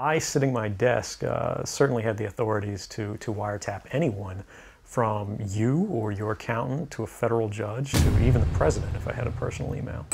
I, sitting my desk, uh, certainly had the authorities to, to wiretap anyone from you or your accountant to a federal judge to even the president if I had a personal email.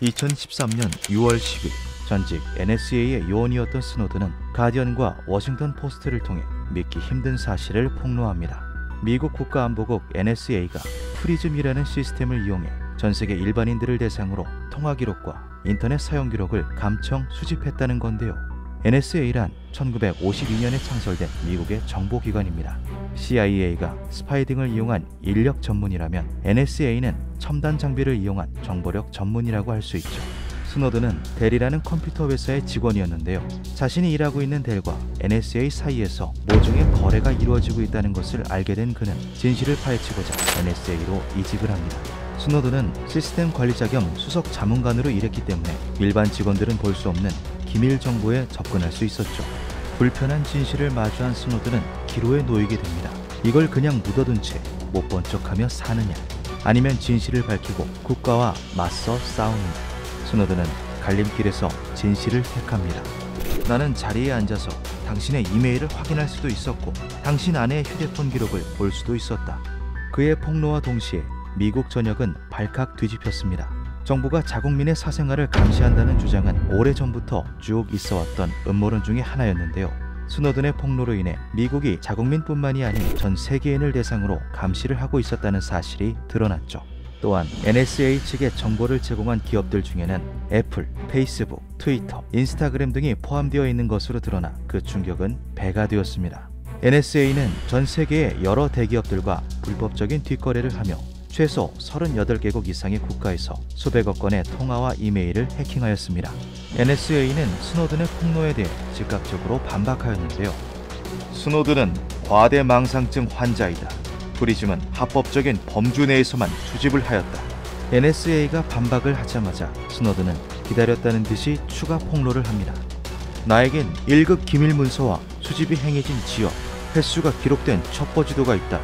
2013년 6월 10일 전직 NSA의 요원이었던 스노드는 가디언과 워싱턴 포스트를 통해 믿기 힘든 사실을 폭로합니다. 미국 국가안보국 NSA가 프리즘이라는 시스템을 이용해 전 세계 일반인들을 대상으로 통화 기록과 인터넷 사용 기록을 감청 수집했다는 건데요. NSA란 1952년에 창설된 미국의 정보기관입니다. CIA가 스파이 등을 이용한 인력 전문이라면 NSA는 첨단 장비를 이용한 정보력 전문이라고 할 수 있죠. 스노든은 델이라는 컴퓨터 회사의 직원이었는데요. 자신이 일하고 있는 델과 NSA 사이에서 모종의 거래가 이루어지고 있다는 것을 알게 된 그는 진실을 파헤치고자 NSA로 이직을 합니다. 스노든은 시스템 관리자 겸 수석 자문관으로 일했기 때문에 일반 직원들은 볼 수 없는 기밀 정보에 접근할 수 있었죠. 불편한 진실을 마주한 스노든은 기로에 놓이게 됩니다. 이걸 그냥 묻어둔 채 못 본 척하며 사느냐 아니면 진실을 밝히고 국가와 맞서 싸우느냐 스노든은 갈림길에서 진실을 택합니다. 나는 자리에 앉아서 당신의 이메일을 확인할 수도 있었고 당신 아내의 휴대폰 기록을 볼 수도 있었다. 그의 폭로와 동시에 미국 전역은 발칵 뒤집혔습니다. 정부가 자국민의 사생활을 감시한다는 주장은 오래전부터 쭉 있어왔던 음모론 중의 하나였는데요. 스노든의 폭로로 인해 미국이 자국민뿐만이 아닌 전 세계인을 대상으로 감시를 하고 있었다는 사실이 드러났죠. 또한 NSA 측에 정보를 제공한 기업들 중에는 애플, 페이스북, 트위터, 인스타그램 등이 포함되어 있는 것으로 드러나 그 충격은 배가 되었습니다. NSA는 전 세계의 여러 대기업들과 불법적인 뒷거래를 하며 최소 38개국 이상의 국가에서 수백억 건의 통화와 이메일을 해킹하였습니다. NSA는 스노든의 폭로에 대해 즉각적으로 반박하였는데요. 스노든은 과대망상증 환자이다. 프리즘은 합법적인 범주 내에서만 수집을 하였다. NSA가 반박을 하자마자 스노든은 기다렸다는 듯이 추가 폭로를 합니다. 나에겐 1급 기밀 문서와 수집이 행해진 지역, 횟수가 기록된 첩보 지도가 있다.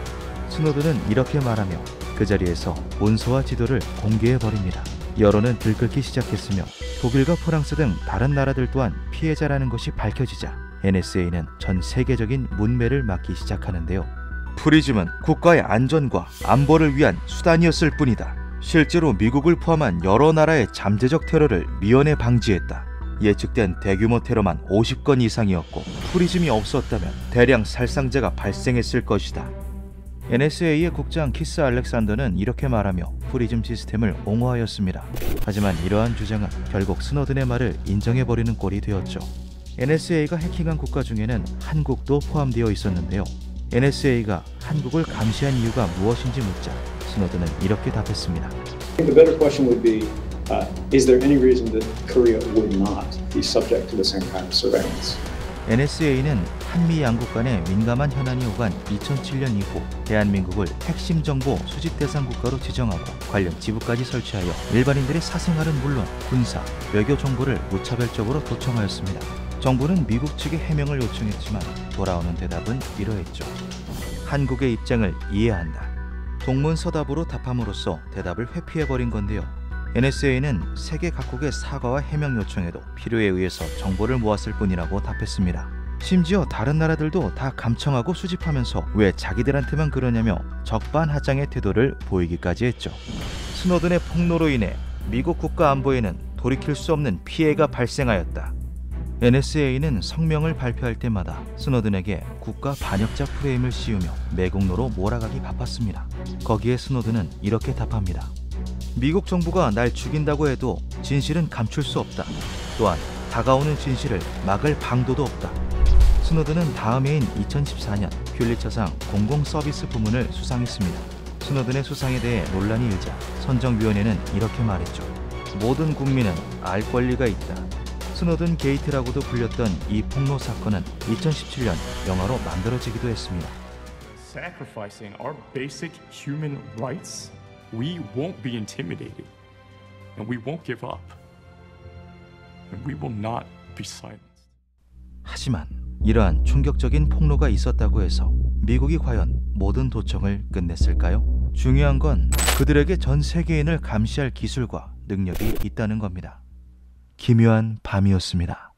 스노든은 이렇게 말하며 그 자리에서 문서와 지도를 공개해 버립니다. 여론은 들끓기 시작했으며 독일과 프랑스 등 다른 나라들 또한 피해자라는 것이 밝혀지자 NSA는 전 세계적인 문매를 막기 시작하는데요. 프리즘은 국가의 안전과 안보를 위한 수단이었을 뿐이다. 실제로 미국을 포함한 여러 나라의 잠재적 테러를 미연에 방지했다. 예측된 대규모 테러만 50건 이상이었고 프리즘이 없었다면 대량 살상자가 발생했을 것이다. NSA의 국장 키스 알렉산더는 이렇게 말하며 프리즘 시스템을 옹호하였습니다. 하지만 이러한 주장은 결국 스노든의 말을 인정해버리는 꼴이 되었죠. NSA가 해킹한 국가 중에는 한국도 포함되어 있었는데요. NSA가 한국을 감시한 이유가 무엇인지 묻자 스노든은 이렇게 답했습니다. The better question would be, uh, is there any reason that Korea would not be subject to the same kind of surveillance? NSA는 한미 양국 간의 민감한 현안이 오간 2007년 이후 대한민국을 핵심 정보 수집 대상 국가로 지정하고 관련 지부까지 설치하여 일반인들의 사생활은 물론 군사, 외교 정보를 무차별적으로 도청하였습니다. 정부는 미국 측에 해명을 요청했지만 돌아오는 대답은 이러했죠. 한국의 입장을 이해한다. 동문서답으로 답함으로써 대답을 회피해버린 건데요. NSA는 세계 각국의 사과와 해명 요청에도 필요에 의해서 정보를 모았을 뿐이라고 답했습니다. 심지어 다른 나라들도 다 감청하고 수집하면서 왜 자기들한테만 그러냐며 적반하장의 태도를 보이기까지 했죠. 스노든의 폭로로 인해 미국 국가 안보에는 돌이킬 수 없는 피해가 발생하였다. NSA는 성명을 발표할 때마다 스노든에게 국가 반역자 프레임을 씌우며 매국노로 몰아가기 바빴습니다. 거기에 스노든은 이렇게 답합니다. 미국 정부가 날 죽인다고 해도 진실은 감출 수 없다. 또한 다가오는 진실을 막을 방도도 없다. 스노든은 다음 해인 2014년 퓰리처상 공공서비스 부문을 수상했습니다. 스노든의 수상에 대해 논란이 일자 선정위원회는 이렇게 말했죠. 모든 국민은 알 권리가 있다. 스노든 게이트라고도 불렸던 이 폭로 사건은 2017년 영화로 만들어지기도 했습니다. Sacrificing our basic human rights, we won't be intimidated, and we won't give up, and we will not be silenced. 하지만 이러한 충격적인 폭로가 있었다고 해서 미국이 과연 모든 도청을 끝냈을까요? 중요한 건 그들에게 전 세계인을 감시할 기술과 능력이 있다는 겁니다. 기묘한 밤이었습니다.